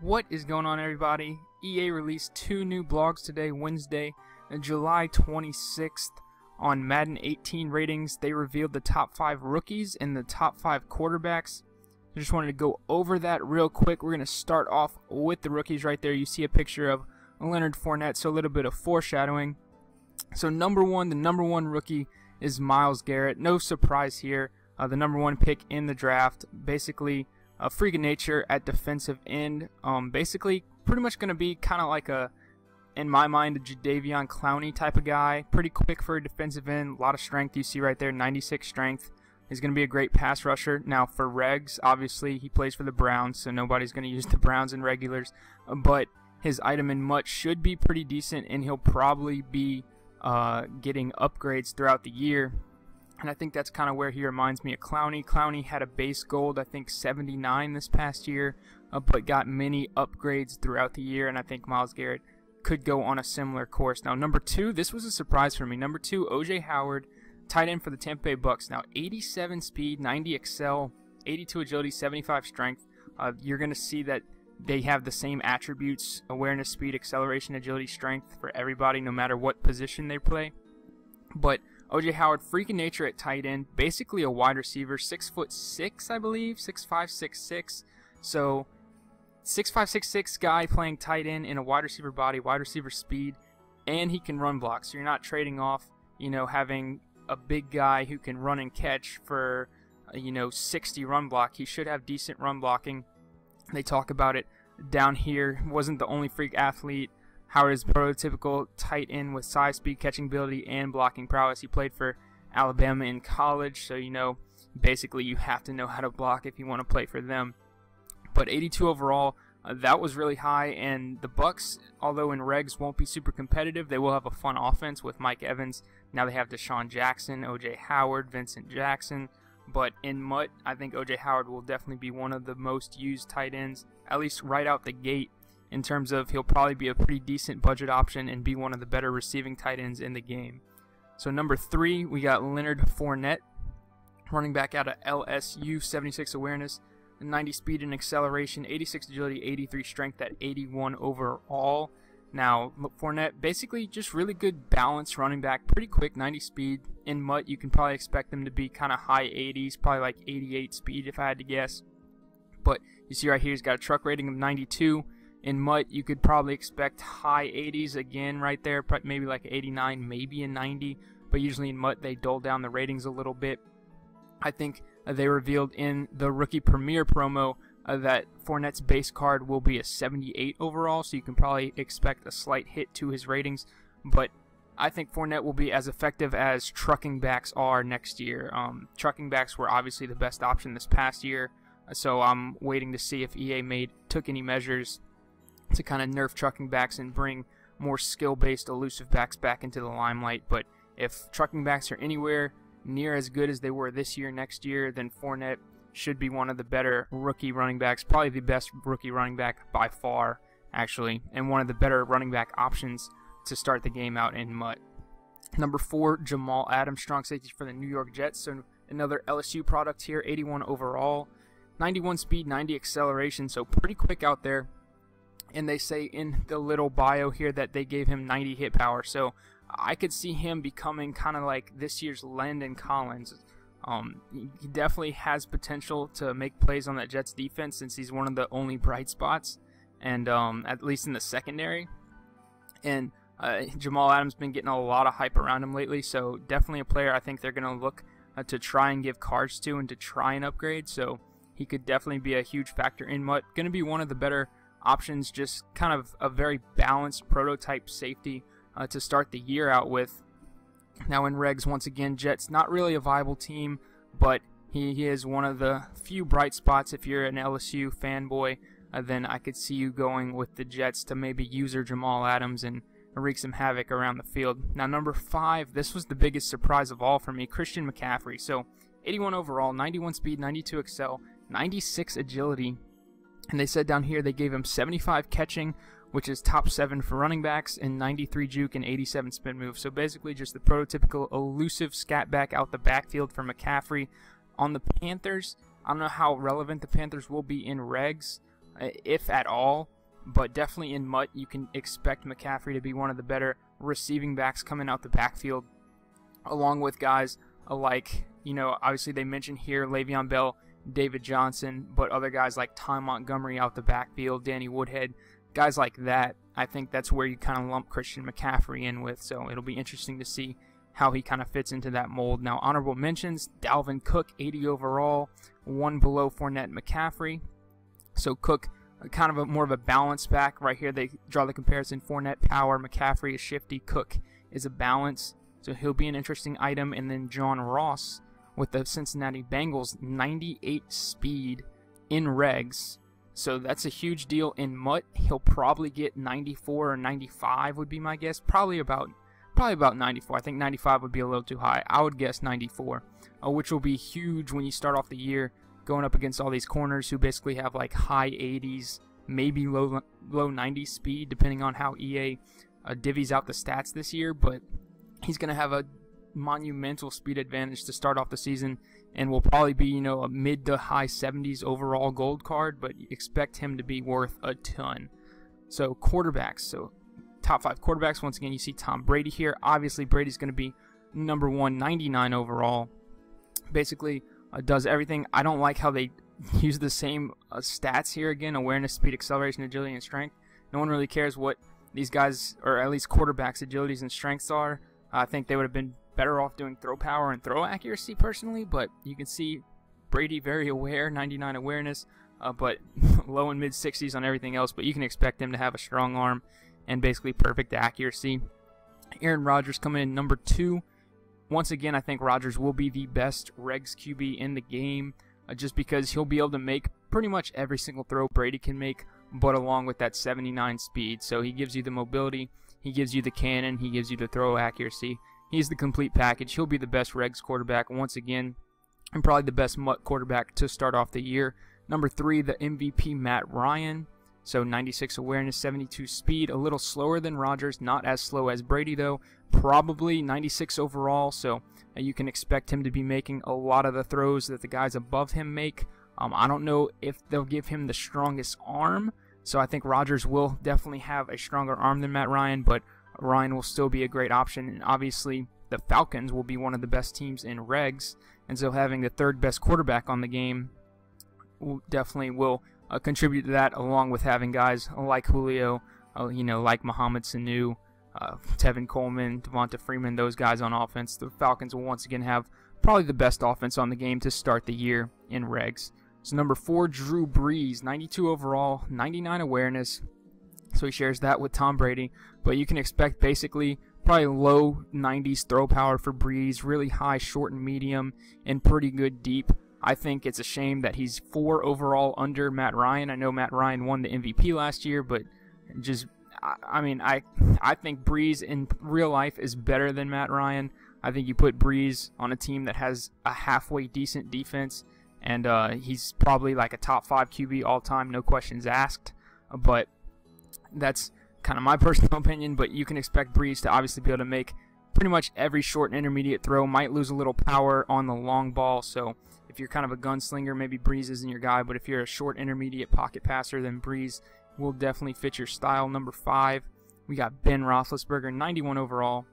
What is going on, everybody? EA released two new blogs today, Wednesday, July 26th. On Madden 18 ratings, they revealed the top five rookies and the top five quarterbacks. I just wanted to go over that real quick. We're going to start off with the rookies right there. You see a picture of Leonard Fournette, so a little bit of foreshadowing. So, number one, the number one rookie is Myles Garrett. No surprise here. Uh, the number one pick in the draft. Basically, a freak of nature at defensive end. Um, basically, pretty much going to be kind of like a, in my mind, a Jadeveon Clowney type of guy. Pretty quick for a defensive end. A lot of strength. You see right there, 96 strength. He's going to be a great pass rusher. Now, for regs, obviously, he plays for the Browns, so nobody's going to use the Browns in regulars. But his item in MUT should be pretty decent, and he'll probably be uh, getting upgrades throughout the year and I think that's kind of where he reminds me of Clowney. Clowney had a base gold, I think 79 this past year, uh, but got many upgrades throughout the year, and I think Myles Garrett could go on a similar course. Now, number two, this was a surprise for me. Number two, OJ Howard, tight end for the Tampa Bay Bucks. Now, 87 speed, 90 excel, 82 agility, 75 strength. Uh, you're going to see that they have the same attributes awareness, speed, acceleration, agility, strength for everybody, no matter what position they play. But OJ Howard, freaking nature at tight end, basically a wide receiver, six foot six, I believe, six five, six six. So, six five, six six guy playing tight end in a wide receiver body, wide receiver speed, and he can run block. So you're not trading off, you know, having a big guy who can run and catch for, you know, 60 run block. He should have decent run blocking. They talk about it down here. Wasn't the only freak athlete Howard is prototypical tight end with size, speed, catching ability, and blocking prowess. He played for Alabama in college, so you know basically you have to know how to block if you want to play for them. But 82 overall, uh, that was really high, and the Bucks, although in regs won't be super competitive, they will have a fun offense with Mike Evans. Now they have DeSean Jackson, OJ Howard, Vincent Jackson. But in MUT, I think OJ Howard will definitely be one of the most used tight ends, at least right out the gate in terms of he'll probably be a pretty decent budget option and be one of the better receiving tight ends in the game. So number three, we got Leonard Fournette, running back out of LSU, 76 awareness, 90 speed and acceleration, 86 agility, 83 strength at 81 overall. Now, Fournette, basically just really good balance running back, pretty quick, 90 speed. In MUT, you can probably expect them to be kind of high 80s, probably like 88 speed if I had to guess. But you see right here, he's got a truck rating of 92, in MUT, you could probably expect high 80s again right there, maybe like 89, maybe a 90. But usually in MUT, they dull down the ratings a little bit. I think they revealed in the Rookie premiere promo uh, that Fournette's base card will be a 78 overall, so you can probably expect a slight hit to his ratings. But I think Fournette will be as effective as trucking backs are next year. Um, trucking backs were obviously the best option this past year, so I'm waiting to see if EA made took any measures to kind of nerf trucking backs and bring more skill-based elusive backs back into the limelight. But if trucking backs are anywhere near as good as they were this year, next year, then Fournette should be one of the better rookie running backs, probably the best rookie running back by far, actually, and one of the better running back options to start the game out in MUT. Number four, Jamal Adams, strong safety for the New York Jets. So another LSU product here, 81 overall, 91 speed, 90 acceleration. So pretty quick out there and they say in the little bio here that they gave him 90 hit power. So I could see him becoming kind of like this year's Landon Collins. Um, he definitely has potential to make plays on that Jets defense since he's one of the only bright spots, and um, at least in the secondary. And uh, Jamal Adams been getting a lot of hype around him lately, so definitely a player I think they're going to look uh, to try and give cards to and to try and upgrade. So he could definitely be a huge factor in what going to be one of the better options, just kind of a very balanced prototype safety uh, to start the year out with. Now in regs, once again, Jets not really a viable team, but he, he is one of the few bright spots. If you're an LSU fanboy, uh, then I could see you going with the Jets to maybe user Jamal Adams and wreak some havoc around the field. Now number five, this was the biggest surprise of all for me, Christian McCaffrey. So 81 overall, 91 speed, 92 excel, 96 agility, and they said down here they gave him 75 catching, which is top 7 for running backs, and 93 juke and 87 spin move. So basically just the prototypical elusive scat back out the backfield for McCaffrey. On the Panthers, I don't know how relevant the Panthers will be in regs. Uh, if at all. But definitely in MUT, you can expect McCaffrey to be one of the better receiving backs coming out the backfield, along with guys like, you know, obviously they mentioned here Le'Veon Bell, David Johnson, but other guys like Ty Montgomery out the backfield, Danny Woodhead, guys like that. I think that's where you kind of lump Christian McCaffrey in with. So it'll be interesting to see how he kind of fits into that mold. Now, honorable mentions Dalvin Cook, 80 overall, one below Fournette McCaffrey. So Cook, kind of a more of a balance back. Right here, they draw the comparison Fournette, power, McCaffrey is shifty, Cook is a balance. So he'll be an interesting item. And then John Ross with the Cincinnati Bengals, 98 speed in regs. So that's a huge deal in MUT. He'll probably get 94 or 95 would be my guess. Probably about probably about 94. I think 95 would be a little too high. I would guess 94, uh, which will be huge when you start off the year going up against all these corners who basically have like high 80s, maybe low low 90s speed, depending on how EA uh, divvies out the stats this year. But he's going to have a monumental speed advantage to start off the season and will probably be, you know, a mid to high 70s overall gold card, but expect him to be worth a ton. So, quarterbacks. So, top five quarterbacks. Once again, you see Tom Brady here. Obviously, Brady's going to be number one, 99 overall. Basically, uh, does everything. I don't like how they use the same uh, stats here again awareness, speed, acceleration, agility, and strength. No one really cares what these guys, or at least quarterbacks' agilities and strengths are. I think they would have been better off doing throw power and throw accuracy personally, but you can see Brady very aware, 99 awareness, uh, but low and mid 60s on everything else. But you can expect him to have a strong arm and basically perfect accuracy. Aaron Rodgers coming in number two. Once again, I think Rodgers will be the best regs QB in the game uh, just because he'll be able to make pretty much every single throw Brady can make, but along with that 79 speed. So he gives you the mobility, he gives you the cannon, he gives you the throw accuracy. He's the complete package. He'll be the best regs quarterback once again, and probably the best MUT quarterback to start off the year. Number three, the MVP Matt Ryan. So 96 awareness, 72 speed, a little slower than Rodgers, not as slow as Brady though. Probably 96 overall, so uh, you can expect him to be making a lot of the throws that the guys above him make. Um, I don't know if they'll give him the strongest arm, so I think Rodgers will definitely have a stronger arm than Matt Ryan, but Ryan will still be a great option. And obviously, the Falcons will be one of the best teams in regs, and so having the third best quarterback on the game definitely will uh, contribute to that, along with having guys like Julio, uh, you know, like Mohamed Sanu, uh, Tevin Coleman, Devonta Freeman, those guys on offense. The Falcons will once again have probably the best offense on the game to start the year in regs. So number four, Drew Brees, 92 overall, 99 awareness. So he shares that with Tom Brady, but you can expect basically probably low 90s throw power for Brees, really high short and medium, and pretty good deep. I think it's a shame that he's four overall under Matt Ryan. I know Matt Ryan won the MVP last year, but just I mean I I think Brees in real life is better than Matt Ryan. I think you put Brees on a team that has a halfway decent defense, and uh, he's probably like a top five QB all time, no questions asked. But that's kind of my personal opinion. But you can expect Brees to obviously be able to make pretty much every short and intermediate throw. Might lose a little power on the long ball, so if you're kind of a gunslinger, maybe Brees isn't your guy, but if you're a short intermediate pocket passer, then Brees will definitely fit your style. Number five, we got Ben Roethlisberger, 91 overall,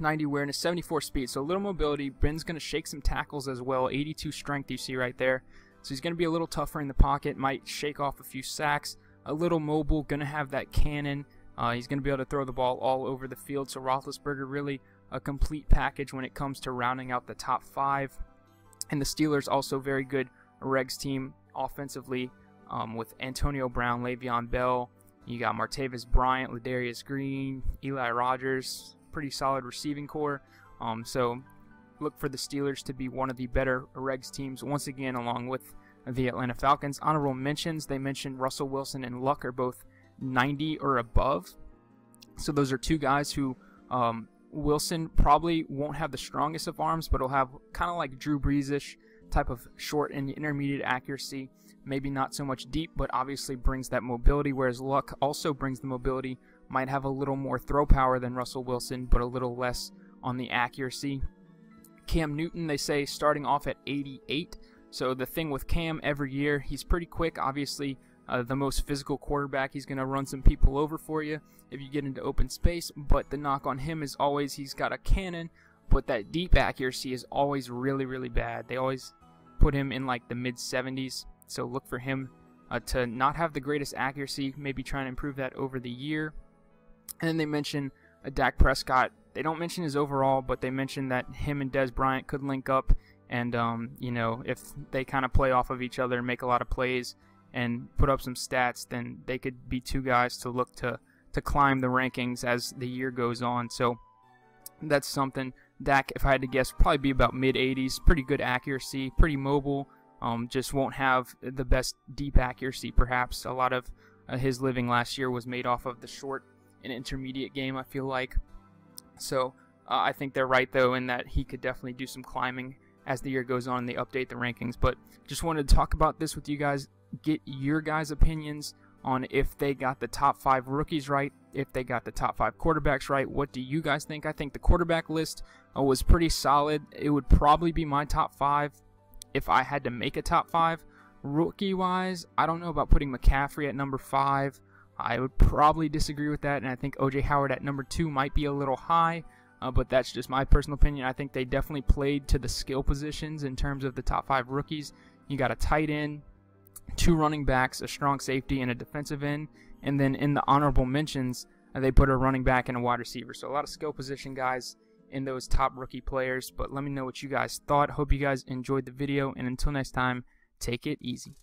90 awareness, 74 speed, so a little mobility. Ben's going to shake some tackles as well, 82 strength you see right there. So he's going to be a little tougher in the pocket, might shake off a few sacks, a little mobile, going to have that cannon. Uh, he's going to be able to throw the ball all over the field, so Roethlisberger really a complete package when it comes to rounding out the top five. And the Steelers also very good regs team offensively um, with Antonio Brown, Le'Veon Bell. You got Martavis Bryant, Ladarius Green, Eli Rogers. Pretty solid receiving corps. Um, so look for the Steelers to be one of the better regs teams once again, along with the Atlanta Falcons. Honorable mentions: they mentioned Russell Wilson and Luck are both 90 or above. So those are two guys who um, Wilson probably won't have the strongest of arms, but he'll have kind of like Drew Breesish type of short and intermediate accuracy. Maybe not so much deep, but obviously brings that mobility. Whereas Luck also brings the mobility. Might have a little more throw power than Russell Wilson, but a little less on the accuracy. Cam Newton, they say, starting off at 88. So the thing with Cam every year, he's pretty quick. Obviously, uh, the most physical quarterback. He's going to run some people over for you if you get into open space. But the knock on him is always he's got a cannon, but that deep accuracy is always really, really bad. They always put him in like the mid 70s. So look for him uh, to not have the greatest accuracy. Maybe try and improve that over the year. And then they mention uh, Dak Prescott. They don't mention his overall, but they mention that him and Dez Bryant could link up. And, um, you know, if they kind of play off of each other and make a lot of plays and put up some stats, then they could be two guys to look to, to climb the rankings as the year goes on. So that's something. Dak, if I had to guess, probably be about mid 80s. Pretty good accuracy, pretty mobile. Um, just won't have the best deep accuracy, perhaps. A lot of uh, his living last year was made off of the short and intermediate game, I feel like. So uh, I think they're right, though, in that he could definitely do some climbing as the year goes on they update the rankings. But just wanted to talk about this with you guys, get your guys' opinions on if they got the top five rookies right, if they got the top five quarterbacks right. What do you guys think? I think the quarterback list uh, was pretty solid. It would probably be my top five if I had to make a top five. Rookie wise, I don't know about putting McCaffrey at number five. I would probably disagree with that, and I think OJ Howard at number two might be a little high, uh, but that's just my personal opinion. I think they definitely played to the skill positions in terms of the top five rookies. You got a tight end, two running backs, a strong safety, and a defensive end. And then in the honorable mentions, uh, they put a running back and a wide receiver. So a lot of skill position guys in those top rookie players. But let me know what you guys thought. Hope you guys enjoyed the video. And until next time, take it easy.